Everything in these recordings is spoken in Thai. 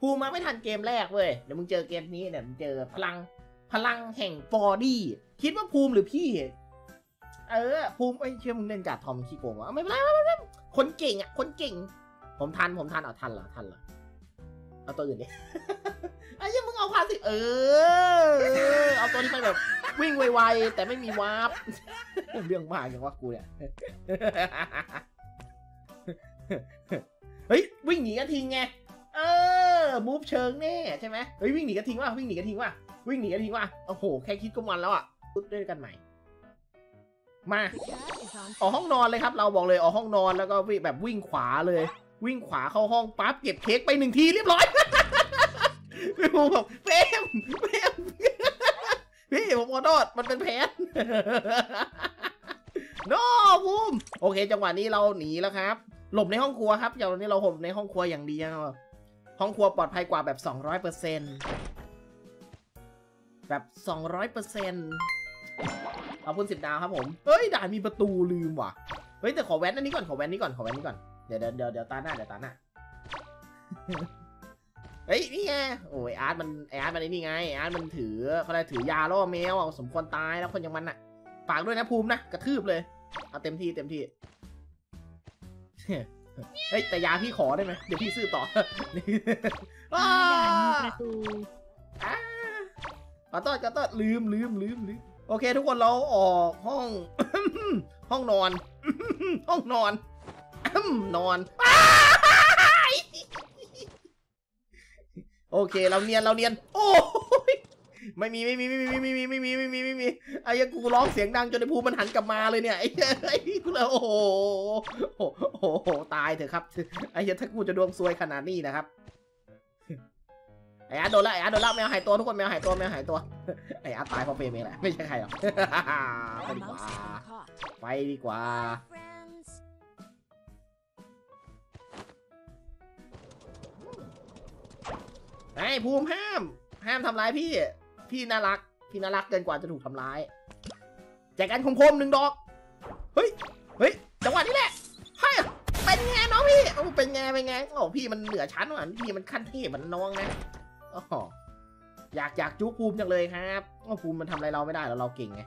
ภูมาไม่ทันเกมแรกเว้ย เดี๋ยวมึงเจอเกมนี้เนี่ยมึงเจอพลังพลังแห่ง FallDY คิดว่าภูมิหรือพี่ เออ ภูมิไอ้เชื่อมึงเล่นการ์ดทอมขี้โกงวะไม่เป็นไรไม่เป็นไรคนเก่งอะ คนเก่ง ผมทันผมทันเอาทันเหรอทันเหรอเอาตัวอื่นดิไอ้ยังมึงเอาพาสิเออ เอาตัวนี้ไปแบบวิ่งไวๆแต่ไม่มี warp เรื่องมากอย่างว่ากูเนี่ยเฮ้ยวิ่งหนีกระทิงไง เออมูฟเชิงแน่ใช่ไหมเฮ้ยวิ่งหนีกระทิงว่ะวิ่งหนีกระทิงว่ะวิ่งหนีกระทิงว่ะโอ้โหแค่คิดก็มันแล้วอะพูดด้วยกันใหม่ มาออกห้องนอนเลยครับ เราบอกเลยออกห้องนอนแล้วก็วิ่งแบบวิ่งขวาเลย วิ่งขวาเข้าห้องปั๊บเก็บเค้กไปหนึ่งทีเรียบร้อยพี่ภูมิบอกเฟมเฟมพี่ผมขอโทษมันเป็นแผนโน้ภูมิโอเค จังหวะนี้เราหนีแล้วครับ หลบในห้องครัวครับอย่างนี้เราหลบในห้องครัวอย่างดีนะครับ ห้องครัวปลอดภัยกว่าแบบ 200%เปอร์เซ็นแบบ 200เปอร์เซ็นขอบคุณสิบดาวครับผม เฮ้ย ด่านมีประตูลืมว่ะ เฮ้ย แต่ขอแว้นอันนี้ก่อน ขอแว้นนี้ก่อน ขอแว้นนี้ก่อน เดี๋ยวเดี๋ยวเดี๋ยวตาหน้า เดี๋ยวตาหน้า เฮ้ย นี่ไง โอ้ย อาร์ตมันอาร์ตมันนี่ไง อาร์ตมันถือเขาเรียถือยาล่อแมวสมควรตายแล้วคนอย่างมันอะ ฝากด้วยนะภูมินะ กระทืบเลย เอาเต็มที่เต็มที่ เฮ้ยแต่ยาพี่ขอได้ไหมเดี๋ยวพี่ซื้อต่ออ้าด่านมีประตูอ่าขอโทษขอโทษลืมลืมลืมลืมโอเค ทุกคนเราออกห้อง ห้องนอน ห้องนอนนอนอ้ายโอเค เราเนียนเราเนียน โอ้ย ไม่มีไม่มีไม่มีไม่มีไม่มีไม่มีไม่มีไอ้ยังกูร้องเสียงดังจนไอ้ภูมันหันกลับมาเลยเนี่ยไอ้ไอ้กูเลยโอ้โหโอ้โหโอ้โหตายเถอะครับไอ้เหี้ยถ้ากูจะดวงซวยขนาดนี้นะครับไอ้อาโดนละไอ้อาโดนละแมวหายตัวทุกคนแมวหายตัวแมวหายตัวไอ้อาตตายเพราะเฟรมเองแหละไม่ใช่ใครหรอกไปดีกว่าไปดีกว่าไอ้ภูมิห้าม ห้ามทำร้ายพี่ พี่น่ารัก พี่น่ารักเกินกว่าจะถูกทำร้ายแจกกันคมๆหนึ่งดอก เฮ้ย เฮ้ย จังหวะนี้แหละเฮ้ยเป็นไงน้องพี่โอ้เป็นไง เป็นไง โอ้พี่มันเหนือชั้นว่ะพี่มันขั้นเทพมันน้องนะโอ้โหอยากอยากจู้ภูมิจังเลยครับโอ้ภูมิมันทำอะไรเราไม่ได้แล้วเราเก่งไง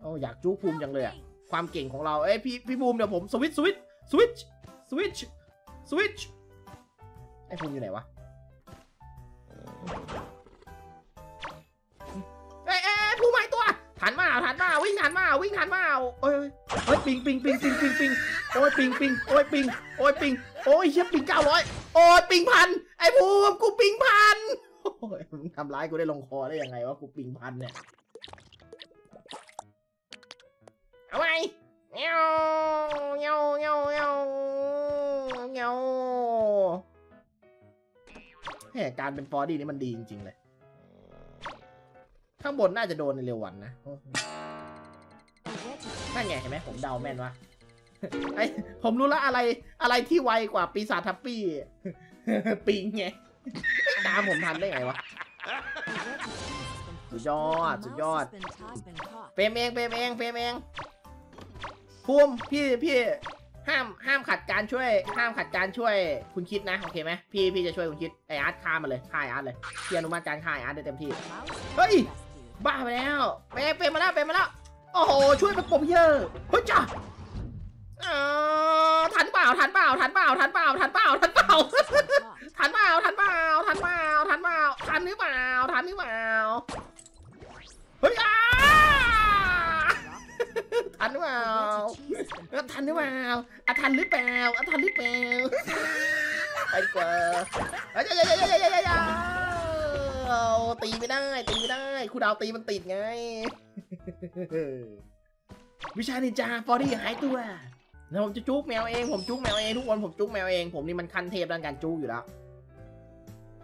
โอ้อยากจู้ภูมิจังเลยอะความเก่งของเรา เอ้ยพี่พี่ภูมิเดี๋ยวผมสวิตช์สวิตช์สวิตช์สวิตช์สวิตช์ไอ้ภูมิอยู่ไหนวะ ทันมาทันมาวิ่งทันมาวิ่งทันมาเอ้ยเฮ้ยปิงปิงปิงปิงปิงปิงโอ้ยปิงปิงโอ้ยปิงโอ้ยปิงโอ้ยเชี่ยปิงเก้าร้อยโอ้ยปิงพันไอ้ภูมิกูปิงพันมึงทำร้ายกูได้ลงคอได้ยังไงวะกูปิงพันเนี่ยเอาไงเงี้ยวเงี้ยวเงี้ยวเงี้ยวเงี้ยวแหมการเป็น FallDY นี่มันดีจริงๆเลย ข้างบนน่าจะโดนในเร็ววันนะนั่นไงเห็นไหมผมเดาแม่นวะไอผมรู้ละอะไรอะไรที่ไวกว่าปีศาจ Tuffy ping ไงตามผมทันได้ไงวะสุดยอดสุดยอดเฟรมเองเฟรมเองเฟรมเองภูมิพี่พี่ห้ามห้ามขัดการช่วย ห้ามขัดการช่วยคุณคิดนะ โอเคไหมพี่พี่จะช่วยคุณคิดไออาร์ตฆ่ามันเลยฆ่าไอาร์ตเลยพี่อนุมัติการฆ่าไออาร์ตได้เต็มที่ เฮ้ย บ้าไปแล้วเปเปมาแล้วเปมาแล้วโอ้โหช่วยประกบเยอะเฮ้ยจ้าเออทันเปล่าทันเปล่าทันเปล่าทันเปล่าทันเปล่าทันเปล่าทันเปล่าทันเปล่าทันเปล่าทันเปล่าทันหรือเปล่าทันหรือเปล่าเฮ้ยอ้าทันหรือเปล่าทันหรือเปล่าอะทันหรือเปล่าอะทันหรือเปล่าไปดีกว่าเฮ้ยเฮ้ยเฮ้ยเฮ้ยเฮ้ย เฮ้ยเอาตีไม่ได้ ตีไม่ได้ครูดาวตีมันติดไง วิชานินจา FallDY หายตัวแล้วผมจะจุกแมวเองผมจุกแมวเองทุกคนผมจุกแมวเองผมนี่มันขั้นเทพด้านการจุกอยู่แล้ว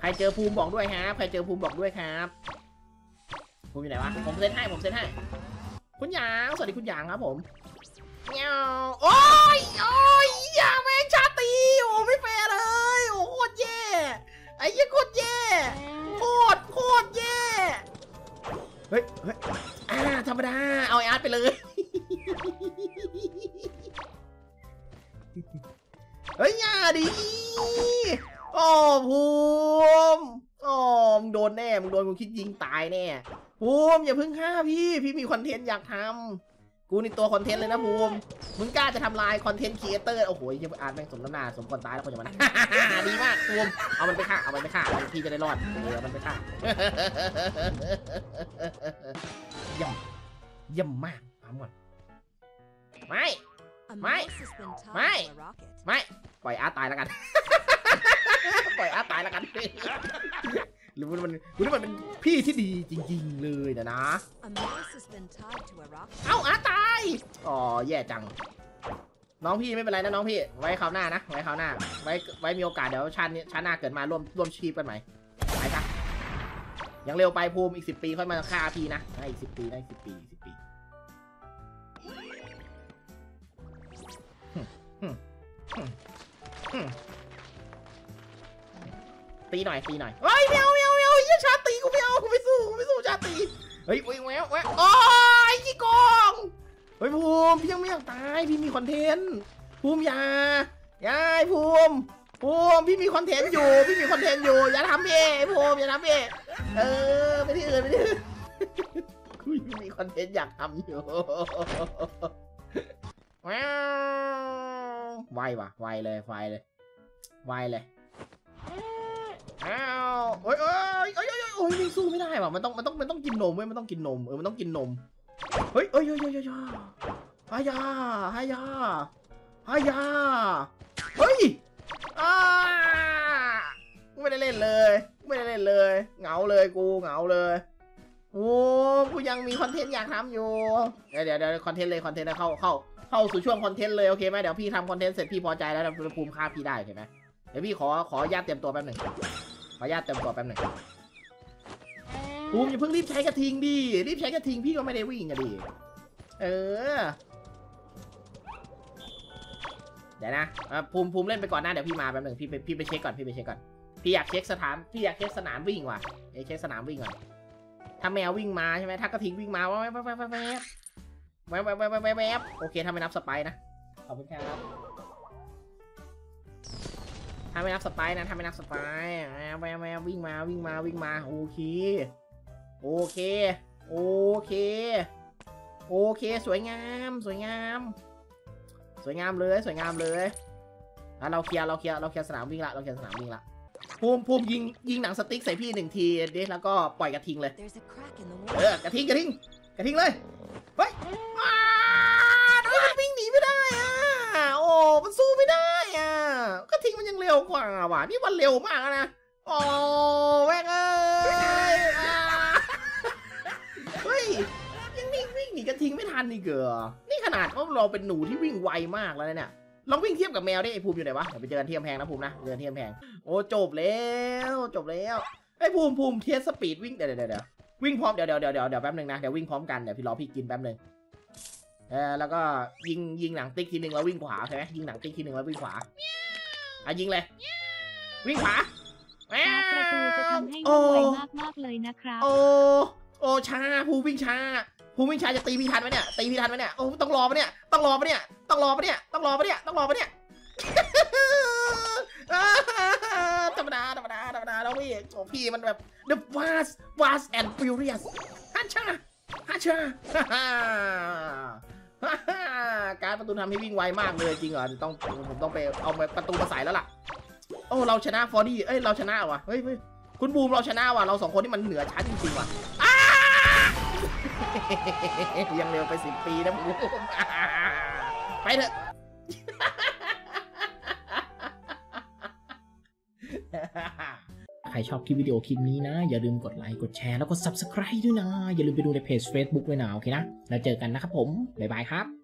ใครเจอภูมิบอกด้วยครับใครเจอภูมิบอกด้วยครับภูมิอยู่ไหนวะผมเซ็นให้ผมเซ็นให้ คุณหยางสวัสดีคุณหยางครับผมเงี้ยโอ้ยโอ้ย โอ้โอ้ภูมิโอ้มโดนแน่มึงโดนกูคิดยิงตายแน่ภูมิอย่าเพิ่งฆ่าพี่ พี่มี content อยากทำกูนี่ตัว content เลยนะภูมิมึงกล้าจะทำลาย content creator โอ้โหยังอ่านแม่งสมน้ำหน้าสมควรตายแล้วคนอย่างมันดีมากภูมิเอามันไปฆ่าเอามันไปฆ่าพี่จะได้รอดเออเอามันไปฆ่าเยี่ยมเยี่ยมมากปั๊มก่อนไม่ A Mate. mouse has been tied Mate. to a rocket. ไม่ ปล่อยอาร์ตตายแล้วกัน ปล่อยอาร์ตตายแล้วกัน หรือมันมันหรือมันเป็นพี่ที่ดีจริง ๆ เลยนะนะ A mouse has been tied to a rocket. เอ้าอาร์ตตาย อ๋อแย่จัง น้องพี่ไม่เป็นไรนะน้องพี่ ไว้คราวหน้านะ ไว้คราวหน้า ไว้ไว้มีโอกาสเดี๋ยวชาตินี้ชาติหน้าเกิดมาร่วมร่วมชีพกันใหม่ไปจ้ะยังเร็วไปภูมิอีกสิบปีค่อยมาฆ่าพี่นะให้อีกสิบปีได้สิบปีสิบปี ตีหน่อยตีหน่อยเฮ้ยไม่เอาไม่เอาไม่เอาเฮียชาติตีกูไม่เอากูไม่สู้กูไม่สู้ชาติตีเฮ้ยโอ้ยแหววแหววโอ้ยยี่กองเฮ้ยภูมิพี่ยังไม่อยากตายพี่มีคอนเทนต์ภูมิยายาไอภูมิภูมิพี่มีคอนเทนต์อยู่พี่มีคอนเทนต์อยู่อย่าทำพี่ไอ้ภูมิอย่าทำพี่เออไปที่อื่นไปที่อื่นคุยมีคอนเทนต์อยากทำอยู่ว้าวไวว่ะไวเลยไวเลยไวเลย อ้าวโอ้ยโอ้ยโอ้ยโอ้ยโอ้ยไม่สู้ไม่ได้ว่ะมันต้องมันต้องมันต้องกินนมเว้ยมันต้องกินนมเออมันต้องกินนมเฮ้ยเฮ้ยเฮ้ยเฮ้ยเฮ้ยฮายาฮายาฮายาเฮ้ยอ้าไม่ได้เล่นเลย ไม่ได้เล่นเลยเหงาเลยกูเหงาเลยโอ้กูยังมีคอนเทนต์อยากทำอยู่เดี๋ยวเดี๋ยวเดี๋ยวคอนเทนต์เลยคอนเทนต์แล้วเข้าเข้าเข้าสู่ช่วงคอนเทนต์เลยโอเคไหมเดี๋ยวพี่ทำคอนเทนต์เสร็จพี่พอใจแล้วนะภูมิค่าพี่ได้โอเคไหมเดี๋ยวพี่ขอขอญาตเตรียมตัวแป๊บหนึ่ง ขออนุญาตเติมก่อนแป๊บหนึ่งภูมิอย่าเพิ่งรีบใช้กระทิงดิ รีบใช้กระทิงพี่ก็ไม่ได้วิ่งอะดิ เออ เดี๋ยวนะภูมิภูมิเล่นไปก่อนหน้าเดี๋ยวพี่มาแป๊บหนึ่งพี่ไปพี่ไปเช็คก่อนพี่ไปเช็คก่อน พี่อยากเช็คสถานพี่อยากเช็คสนามวิ่งว่ะไอ้เช็คสนามวิ่งก่อน ถ้าแมววิ่งมาใช่ไหมถ้ากระทิงวิ่งมาว่าแวบแวบแวบแวบแวบแวบแวบโอเคถ้าไม่นับสไปนะ ขอบคุณครับาไม่นับสไปร์นะถ้าไม่นับสไปร์อะแวบแวบวิ่งมาวิ่งมาวิ่งมาโอเค โอเค โอเค โอเค สวยงาม สวยงาม สวยงามเลยสวยงามเลยอะเราเคลียร์เราเคลียร์เราเคลียร์สนามวิ่งละเราเคลียร์สนามวิ่งละภูมิภูมิยิงยิงหนังสติ๊กใส่พี่หนึ่งทีดิแล้วก็ปล่อยกระทิงเลย There's a crack in the เอ wall. อกระทิงกระทิงกระทิงเลยเฮ้ยอ้าเฮ้ยมันวิ่งหนีไม่ได้อะ โอ้ มันสู้ไม่ได้อะ กระทิงมันยังเร็วกว่าว่ะนี่มันเร็วมากอะนะโอ้แม่งเอ้ยเฮ้ยยังวิ่งวิ่งหนีกระทิงไม่ทันนี่เกอนี่ขนาดว่าเราเป็นหนูที่วิ่งไวมากแล้วเนี่ยลองวิ่งเทียบกับแมวดิไอ้ภูมิอยู่ไหนวะเดี๋ยวไปเจอกันที่กำแพงนะภูมินะเจอกันที่กำแพงโอ้จบแล้วจบแล้วไอ้ภูมิภูมิเทียบ speed วิ่งเดี๋ยวเดี๋ยวเดี๋ยววิ่งพร้อมเดี๋ยวเดี๋ยวเดี๋ยวเดี๋ยวเดี๋ยวแป๊บนึงนะเดี๋ยววิ่งพร้อมกันเดี๋ยวพี่รอพี่กินแป๊บนึงเออแล้วก็ยิงยิงหนังสติ๊กทีหนึ่งแล้ววิ่งขวาใช่ไหมยิงหนังสติ๊กทีหนึ่งแล้ววิ่งขวา อะยิงเลย วิ่งขวาแม่ประตูจะทำให้โอ้วุ่นวายมากๆเลยนะครับ โอ้โอ้ช้าภูวิ่งช้าภูวิ่งช้าจะตีพี่ทันไหมเนี่ยตีพี่ทันไหมเนี่ยโอ้ต้องรอปะเนี่ยต้องรอปะเนี่ยต้องรอปะเนี่ยต้องรอปะเนี่ยต้องรอปะเนี่ยธรรมดาธรรมดาธรรมดาแล้วพี่โอ้พี่มันแบบ the fast fast and furious ฮัชชาฮัชชา การประตูทำให้วิ่งไวมากเลยจริงเหรอต้องผมต้องไปเอาประตูมาใส่แล้วล่ะ โอ้เราชนะฟอร์ดี้เอ้ยเราชนะว่ะเฮ้ยคุณบูมเราชนะว่ะเราสองคนที่มันเหนือชั้นจริงๆว่ะยังเร็วไปสิบปีนะบูมไปเถอะใค รชอบคลิปวิดีโอคลิปนี้นะ อย่าลืมกดไลค์ กดแชร์แล้วก็ Subscribe ด้วยนะ อย่าลืมไปดูในเพจ Facebook ด้วยนะ โอเคนะ แล้วเจอกันนะครับผม บ๊ายบายครับ